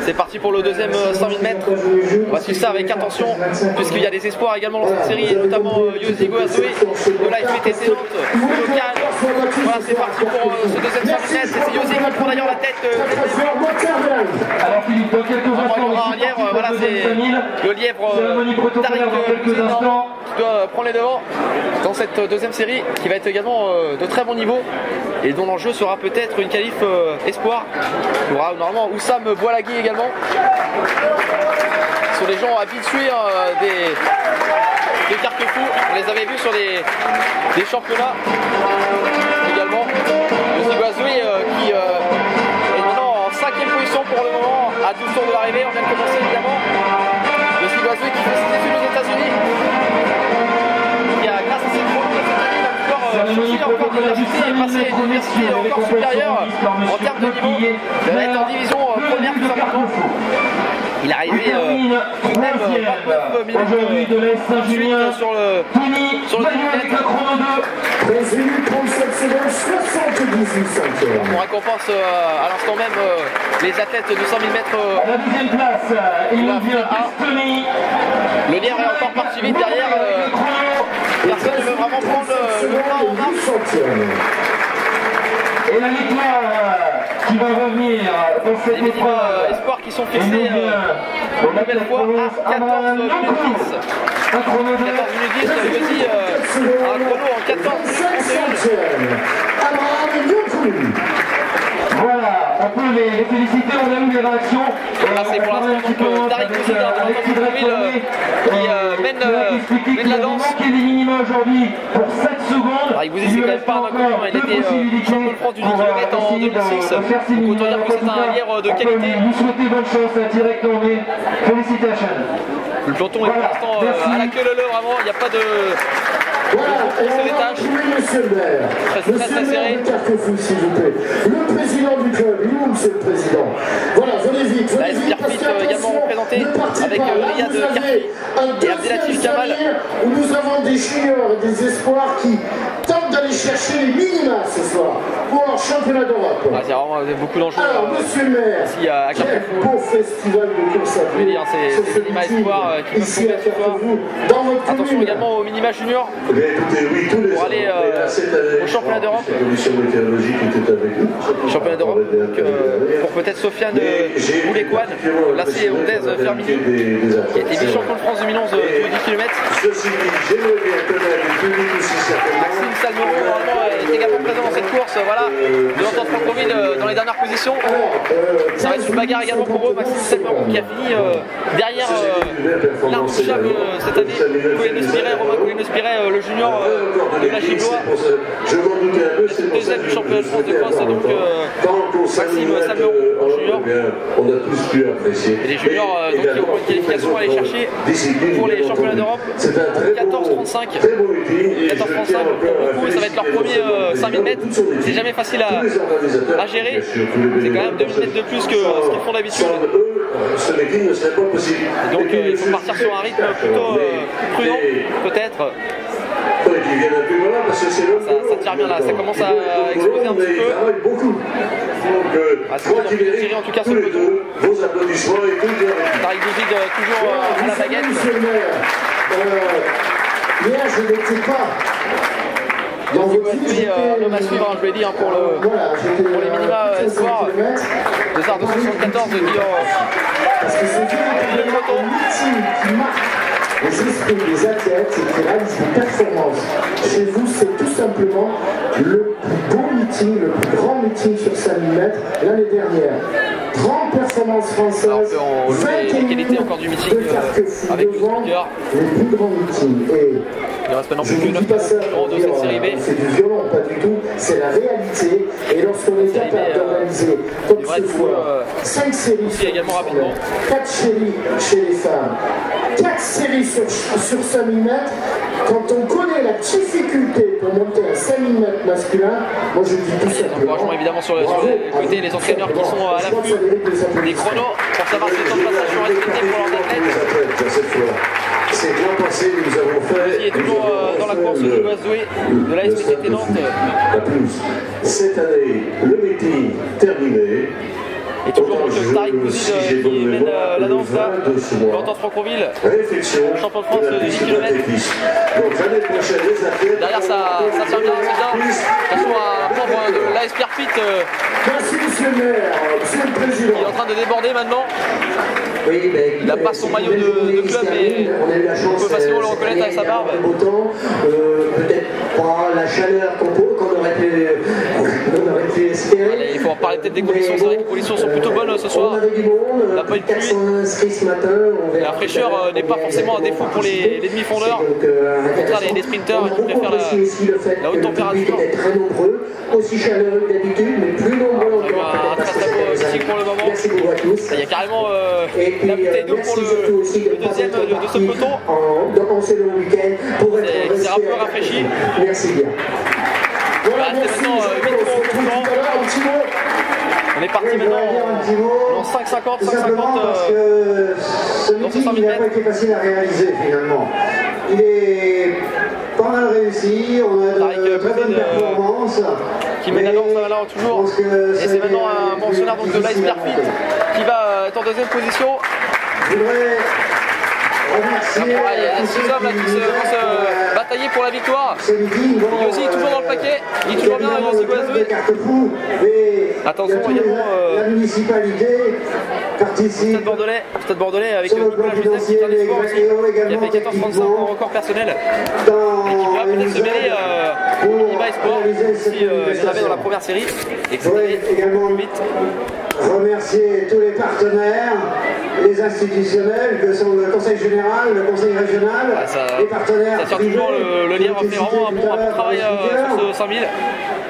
C'est parti pour le deuxième 100 000 mètres. On va suivre ça avec attention, puisqu'il y a des espoirs également dans cette série, et notamment Yosi Goazoé de la FPTC Nantes, local. Voilà, c'est parti pour ce deuxième 100 000 mètres. C'est Yosi qui prend d'ailleurs la tête. Alors Philippe, dans quelques instants, un lièvre, voilà, c'est le lièvre Tariq qui doit prendre les devants dans cette deuxième série, qui va être également de très bon niveau et dont l'enjeu sera peut-être une qualif espoir. Il y aura normalement Oussam Boilagui également. Ce sont des gens habitués des, des cartes-fous. On les avait vus sur des, des championnats pour le moment à 12 tours de l'arrivée. On vient de commencer évidemment. Le Ziguazoui qui fait ses études aux États-Unis. Chercher encore de l'université et passer une université encore supérieure en termes de niveau, de être en division première tout simplement. Il est arrivé euh, de même 29 minutes de l'Est sur le sur le On récompense euh, à l'instant même euh, les athlètes du 100 000 mètres. La deuxième place, il nous vient Pistoni. Le lien est encore parti vite derrière. Personne ne veut vraiment prendre le pas en marche. Et la victoire qui va revenir dans cette épreuve. espoirs qui sont fixés euh, une nouvelle fois à 14 minutes 10. Un chrono 14 minutes 10, Yosi euh, a un chrono en 14 minutes 31. Voilà, on peut les, les féliciter, on a eu des réactions. Là, c'est pour l'instant donc euh, Tariq l'enfance de Ville qui euh, mène, euh, mène la danse. Il manquait des minima aujourd'hui pour 7 secondes. Tariq Boussida, c'est quand même pas un inconnu, il était euh, champion de France du 10 km en 2006. Donc autant dire que c'est un lièvre de qualité. Vous souhaitez bonne chance à Direct Tourné. Félicitations. Le peloton est pour l'instant euh, à la queue leu vraiment, il n'y a pas de. Voilà, et on va monsieur le maire. Très, Monsieur très le maire de Carquefou, s'il vous plaît. Le président du club, il est où, monsieur le président Voilà, venez vite, venez La vite. SPR parce euh, également partez avec, pas. euh, Là, Riyad vous avez Karfi un et Abdelatif deuxième Kamal. Où nous avons des juniors et des espoirs qui tentent d'aller chercher les minima ce soir pour leur championnat d'Europe. Ah, c'est vraiment beaucoup d'enjeux. Alors, euh, monsieur le maire, ici à quel Carquefou. beau festival de course à pied. dire, c'est- ce c'est des minima espoirs, euh, qui peuvent ici tomber à ce soir. Dans votre Attention commune. également au minima junior. Eh bien, écoutez, oui, tous les Pour aller, euh, au championnat d'Europe. La commission météorologique était avec nous. championnat d'Europe. Donc, euh, pour peut-être Sofiane Mais j'ai eu Boulekwan, particulièrement là c'est impressionné Ondez par la Fermini, qui était vice-champion de France 2011 euh, du 10 km. Le public aussi certainement. Maxime normalement, est également présent dans cette course. Voilà, de l'entente Franconville euh, dans les dernières positions. Ça va être une bagarre également pour eux. Maxime Salmero qui a fini euh, derrière euh, l'intouchable euh, cette année. Cohen Spiret, Romain Cohen Spiret, euh, le junior euh, de la Gillois. Je m'en doutais un peu, c'est ça Deuxième du championnat de France de cross, donc, euh, Maxime s'amuse Eh on a tous pu apprécier. Et les juniors, euh, donc, qui auront une qualification à aller chercher pour les championnats d'Europe. C'est un très 14-35. beau, très beau meeting. et je 14-35 tiens pour encore à beaucoup, et ça va être leur premier le euh, 5000 mètres. C'est jamais facile à, gérer. C'est quand même bénévoles, 2 minutes de plus que sans- ce qu'ils font d'habitude. sans eux, ce meeting ne serait pas possible. Donc Et euh, il faut partir sur un rythme plutôt euh, prudent, peut-être. Ça- ça tire bien là, ça commence à exploser un petit peu. beaucoup. Donc, euh, Ah, c'est donc, mérite Thierry, en tout cas, vos applaudissements et tout bien. Tariq Bouzid euh, toujours euh, à la baguette. Hier je n'étais pas l'homme à suivre, hein, je l'ai dit, hein, pour le- Voilà, pour les minima, euh, 15 espoir. kilomètres, Deux heures de 74 de Guillaume. Parce que c'est qui marque les esprits des athlètes qui réalise des performances. Chez vous, c'est tout simplement le plus beau meeting, le plus grand meeting sur 5000 mètres l'année dernière. 30 performances françaises, Alors qu'on relever les 21 qualités encore du meeting, de euh, avec le devant les plus grands meetings. Et Il reste maintenant plus que dis 9 pas ça concurrents pour de dire cette série B. euh, c'est du violon, pas du tout, c'est la réalité. Et lorsqu'on est capable euh, d'organiser, comme ce être fois, euh, 5 séries aussi également rapidement. 4 séries chez les femmes, 4 séries sur, sur 5000 mètres, quand on connaît la difficulté monter un 5000 mètres masculin, moi je dis tout simplement. évidemment sur le, sur bravo le à côté, les entraîneurs qui sont simplement. à l'affût des chronos pour savoir si les temps de passage sont respectés pour leurs athlètes. C'est bien passé, nous avons fait. Qui est toujours euh, dans la course Guazdoué de la SPCT Nantes. Cette année, le meeting terminé. Et toujours donc Tariq Bouzid euh, qui mène euh, la danse là. Quentin Franconville, champion de France de la de 10 physique km. athlètes. Derrière ça, ça tient bien, c'est bien. Attention à un membre de l'AS Pierre euh, président. qui est en train de déborder maintenant. Il a pas son maillot de- de club, mais on peut facilement le euh, reconnaître avec sa barbe. il euh, peut-être la chaleur qu'on qu'on aurait aurait pu espérer. Allez, il faut en parler peut-être des conditions. C'est vrai que les conditions sont plutôt bonnes, ce soir. On avait du monde, On n'a pas eu de pluie. 400 inscrits ce matin. on verra La fraîcheur, euh, n'est pas forcément un défaut pour les- les demi-fondeurs. Euh, contraire, les- ils préfèrent la- haute température. était très nombreux, aussi chaleureux que d'habitude, mais plus nombreux On a eu encore. un parce très, très beau pour le moment. Merci beaucoup à tous. Il y a carrément euh, la bouteille d'eau euh, pour merci le, deuxième de, de ce peloton. En, dans ce long week-end pour être C'est- resté c'est un peu à rafraîchi. Merci bien. Voilà, reste merci. maintenant, euh, Je huit vous tours au retrouve courant. tout à l'heure, un petit mot. On est parti maintenant en 5,50, Tout 5,50. simplement parce euh, dans ce meeting 100 il n'a pas été facile à réaliser finalement. Il est pas mal réussi, on a de Tariq, euh, très bonnes euh, performances. qui mène là je toujours. Et c'est maintenant un pensionnaire donc, de l'Ice difficile à Fit monter. qui va euh, être en deuxième position. Je voudrais remercier Il y a ceux hommes là qui se pour, batailler pour la victoire. Yossi toujours dans le paquet, il est toujours bien, Yossi Attention, il y a tous les- également, euh, la municipalité Stade Bordelais, Stade Bordelais avec Nicolas Joseph qui financier, fait des les aussi, qui a fait 14,35 en record personnel. Et qui les peut-être se mêler euh, au Minima cette si euh, il y en avait dans la première série et que également vite. remercier tous les partenaires, les institutionnels que sont le Conseil général, le Conseil régional, Ah, ça- les partenaires. Ça privés toujours le, le lien fait vraiment un bon, un bon travail euh, sur ce 5000.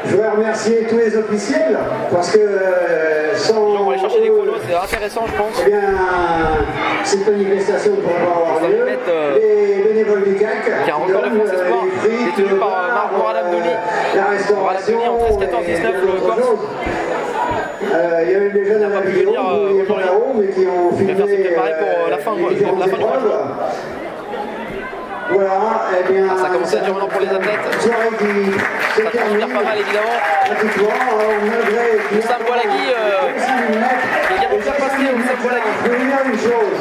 Je voudrais remercier tous les officiels parce que euh, sans On va aller chercher des chronos, c'est intéressant je pense. eh bien, cette manifestation ne pas avoir lieu. mettre, euh, les bénévoles du CAC, qui a un record de France euh, Espoir, détenu par, euh, Marc Denis. euh, la restauration, Denis en 13, 14, et 19, bien le choses. Euh, il y a même des jeunes à pas la pu vidéo, venir, euh, mais qui ont filmé faire se préparer pour, euh, la fin la fin du épreuves. Voilà, eh bien, Ah, ça commence à être dur maintenant pour les athlètes. Se Ça transpire pas mal évidemment. Moussa Boualagui, euh, qui est également bien passé, Moussa Boualagui. Je vais vous dire une chose,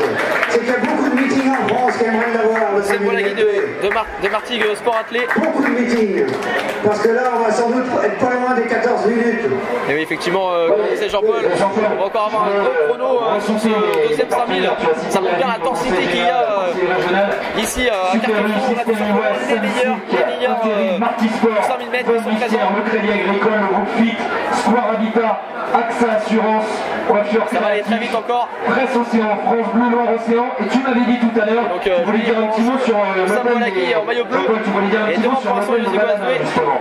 c'est qu'il y a beaucoup de meetings en France qui aimeraient l'avoir. 5000 Bolagui de, de, Mar de Martigues Sport Athlé. Beaucoup de meetings. Parce que là, on va sans doute être pas loin des 14 minutes. Et oui, effectivement, euh, comme disait Jean-Paul, on va encore avoir un gros chrono euh, sur ce deuxième 5000. Ça montre bien l'intensité qu'il y a euh, ici euh, à Carquefou. On a tout simplement les meilleurs, les meilleurs euh, 5000 mètres qui sont présents. Le Crédit Agricole, le groupe FIT, Square Habitat, AXA Assurance, Coiffure Ça va aller très vite encore. Presse Océan, France Bleu Loire Océan. Et tu m'avais dit tout à l'heure, Donc, tu voulais dire un petit mot sur En maillot bleu. Et devant Yossi justement.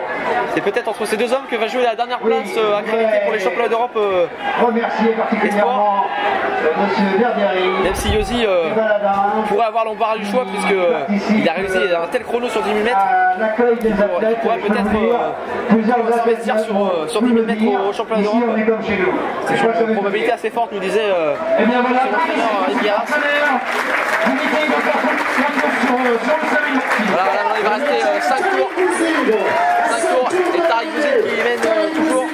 C'est peut-être entre ces deux hommes que va jouer la dernière place euh, accréditée pour les championnats d'Europe. euh, particulièrement euh, même si Yosi euh, pourrait avoir l'embarras du choix puisque euh, il a réalisé un tel chrono sur 10 000 mètres. athlètes. pourrait peut-être, s'investir sur, sur nous 10 000 le mètres au championnat d'Europe. C'est une probabilité assez forte, nous disait Eh Son entraîneur, Carrefour sur, euh, sur le 5000 mètres. Voilà, voilà, il va rester 5 tours. 5 tours et Tariq Bouzid qui mène euh, toujours.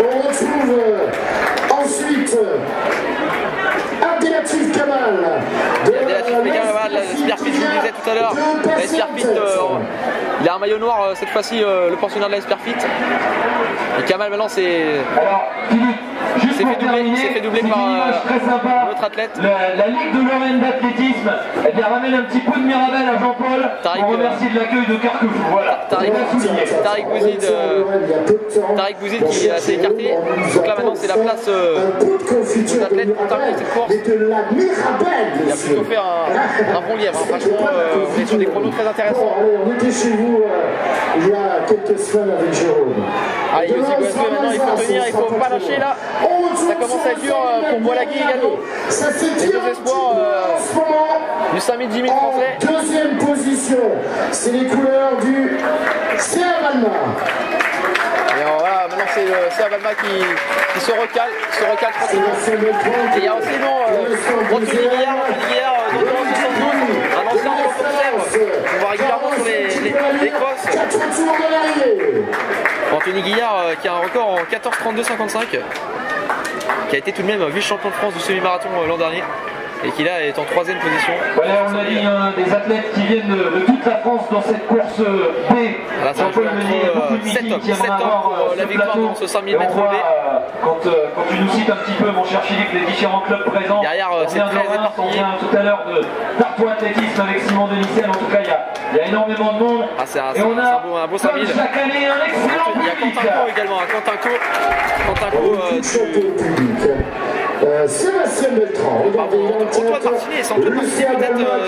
On retrouve euh, ensuite euh, Abdelatif Kamal. de Abdelatif Kamal, voilà, la Spearfit, je vous le disais tout à l'heure. La Spearfit, euh, il a un maillot noir euh, cette fois-ci, euh, le pensionnaire de la Spearfit. Et Kamal maintenant c'est juste s'est pour fait doubler, terminer, s'est fait doubler c'est par, une image euh, très sympa. un autre athlète. La, la Ligue de Lorraine d'athlétisme, eh bien, ramène un petit coup de Mirabel à Jean-Paul. On remercie de l'accueil de Carquefou. Voilà. Tariq, Bouzid, euh, Tariq Bouzid qui est assez écarté. Donc là maintenant c'est la place euh, aux athlètes pour terminer cette course. Mais de la Mirabelle, Il a plutôt fait un, un bon lièvre, hein. franchement, euh, on est sur des chronos très intéressants. allez, on était chez vous euh, il y a quelques semaines avec Jérôme. Ah, Yossi maintenant, il faut tenir, il faut pas lâcher, là. On Ça commence à être dur, euh, pour Boilagui également. Ça s'étire deux espoirs, euh. Du 5000 10 000 En français. deuxième position, c'est les couleurs du CR. Et euh, voilà, maintenant c'est le Abalma qui, qui se recale, se recale tranquillement. Et il y a aussi non, euh, Guillard, Guillard euh, qui a un record en 14-32-55, qui a été tout de même vice-champion de France du semi-marathon euh, l'an dernier et qui là est en troisième position. Voilà, on a dit hein, des athlètes qui viennent de, de toute la France dans cette course B. Voilà, beaucoup de euh, sept meetings hommes, qui aimeraient sept hommes avoir, pour, euh, la victoire dans ce 5000 Et on mètres B. euh, quand, euh, quand tu nous cites un petit peu, mon cher Philippe, les différents clubs présents. Derrière, euh, c'est très on vient tout à l'heure de d'Artois Athlétisme avec Simon Denicel. En tout cas, il y a, il y a énormément de monde. Ah, c'est un- Et c'est on un- a, c'est un beau- un beau comme 5000. chaque année, un excellent Il y a. Quentin Co également, hein, Quentin Co. Quentin Co, euh. Euh, Sébastien Beltran, regardez, a un Antoine. Martinet, c'est Antoine Martinet, peut-être, euh,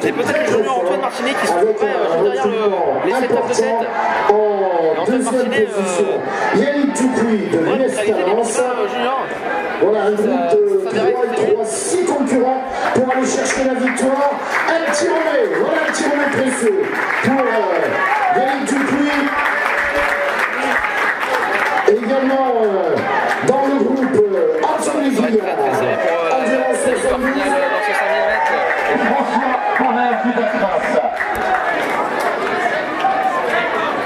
C'est peut-être le fort, Antoine Martinet qui se avec retrouverait, euh, derrière le- les sept hommes de tête. important En Antoine deuxième Martinet, euh, position, Yannick Dupuis de ouais, l'US réaliser les Talence. minima euh. Voilà un groupe de verrait 3 que et 3, 6 concurrents pour aller chercher la victoire. Un petit relais, voilà un petit relais précieux pour Yannick Dupuis. Également euh, dans le groupe euh, pour euh, Endurance cette victoire 72. finale dans ce 5000 mètres.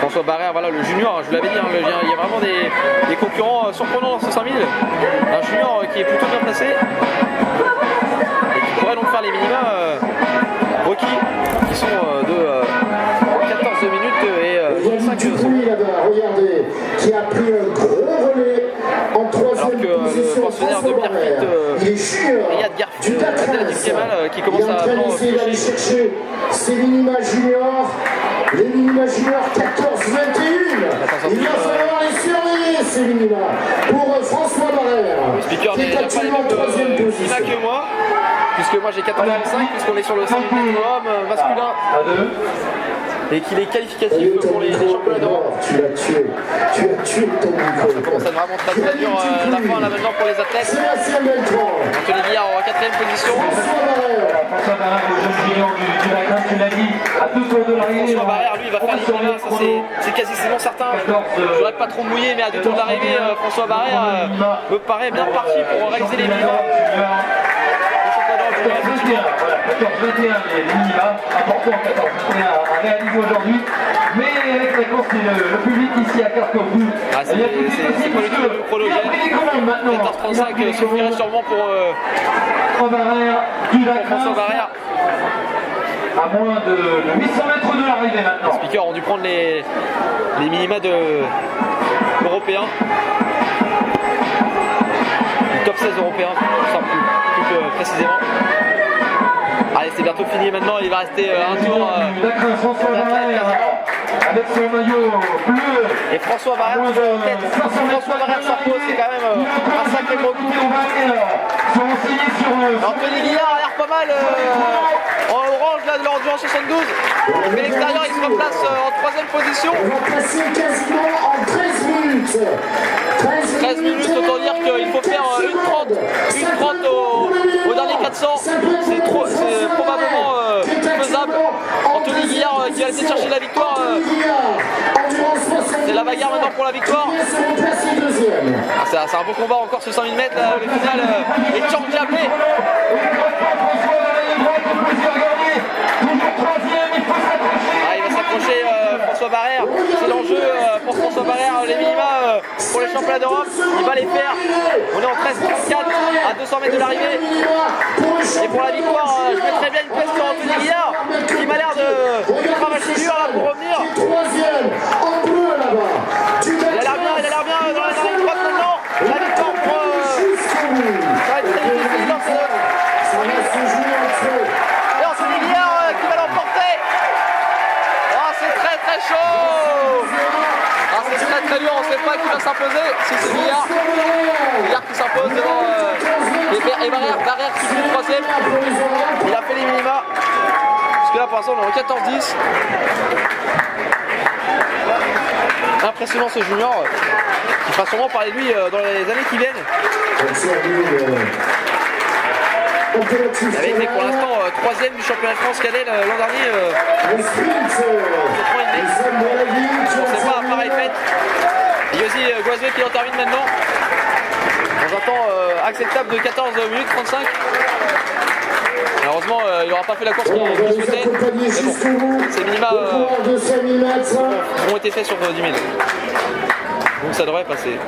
François Barrère, voilà le junior, je vous l'avais dit, hein, le- il y a- vraiment des, des concurrents euh, surprenants dans ce 5000. Un junior qui est plutôt bien placé et qui pourrait donc faire les minima requis qui sont Riyad Garf- du euh, qui commence à toucher. chercher ses minima. Les minima juniors 14-21. Il va falloir les surveiller ces minima pour euh, François Barrère. Qui est actuellement en troisième euh, position. que moi, puisque moi j'ai 14,5, puisqu'on est sur le 5 homme euh, masculin À deux. Et qu'il est qualificatif pour les, les championnats d'Europe. Tu l'as tué. Tu as tué ton micro. Ça commence à être vraiment très très dur euh, la fin là maintenant pour les athlètes. Anthony Guillard en quatrième position. François Barrère. François Barrère, le jeune junior du, du Dakras, tu l'as dit, à deux tours de l'arrivée. François Barrère lui il va faire les ça c'est c'est quasiment certain. 14, Je voudrais pas trop mouiller mais à deux tours d'arrivée euh, François Barrère euh, me paraît bien parti pour réaliser les minima. Le championnat d'Europe junior, 14-21, voilà, 14-21 les les minima, important 14-21 à réaliser aujourd'hui. Mais avec la course et le, le public ici à Carquefou, Ah, il y c'est- aussi c'est pas le monsieur, tout chrono, il a pris les commandes maintenant. Il a pris 14h35 les suffirait commandes. sûrement pour euh, François Barrère du Barrère. À moins de, de 800 mètres de l'arrivée Les maintenant. speakers ont dû prendre les, les minima de européens. Top 16 européen, précisément. Allez, c'est bientôt fini maintenant, il va rester euh, un tour. euh, François avec son maillot bleu. et François Barrère Moins toujours en de tête. 500 mètres François Barrère s'impose, c'est quand même euh, un sacré gros coup. On va aller euh, se renseigner sur euh, Anthony Guillard a l'air pas mal euh, en orange là de l'endurance 72. Mais l'extérieur il se replace euh, en troisième position. On va passer quasiment en 13 minutes. 13, 13 minutes, autant dire qu'il faut faire euh, une 30, une 30 au, au dernier 400. C'est probablement euh, faisable. Anthony Guillard euh, qui va essayer de chercher la victoire. euh, c'est la bagarre maintenant pour la victoire. Ah, c'est un beau combat encore ce 5000 mètres le final. euh, et Chang Diablé. François Barrère droite, on peut se regarder. Toujours troisième, il faut s'accrocher. Ah, il va s'accrocher euh, François Barrère. C'est l'enjeu euh, pour François Barrère, les minima euh, pour les championnats d'Europe. Il va les faire. On est en 13-34 à 200 mètres de l'arrivée. Et pour la victoire, euh, je mettrais bien une pièce sur Anthony Guillard, qui m'a l'air de, cravacher dur là pour revenir. Il a l'air bien, il a l'air bien dans la dernière maintenant. La victoire pour. euh, ça va être très difficile dans ce. Anthony Guillard euh, qui va l'emporter. Ah, c'est très très chaud. Très dur, on ne sait pas qui va s'imposer. Si c'est Guillard. Guillard qui s'impose devant. euh, et et Barrière, Barrière qui fait le troisième. Il a fait les minima. Parce que là pour l'instant on est en 14-10. Impressionnant ce junior. Il fera sûrement parler de lui euh, dans les années qui viennent. Il avait été pour l'instant euh, troisième du championnat de France cadet euh, l'an dernier. sprint, euh, les C'est pas un servi pareil fait. Et Yosi euh, Guazoué qui en termine maintenant. Dans un temps acceptable de 14 minutes 35. Malheureusement, euh, il n'aura pas fait la course qu'il on les souhaitait. Mais bon, ces minima Le euh, coureur de 5000 mètres. ont été faits sur euh, 10 000. Donc ça devrait passer.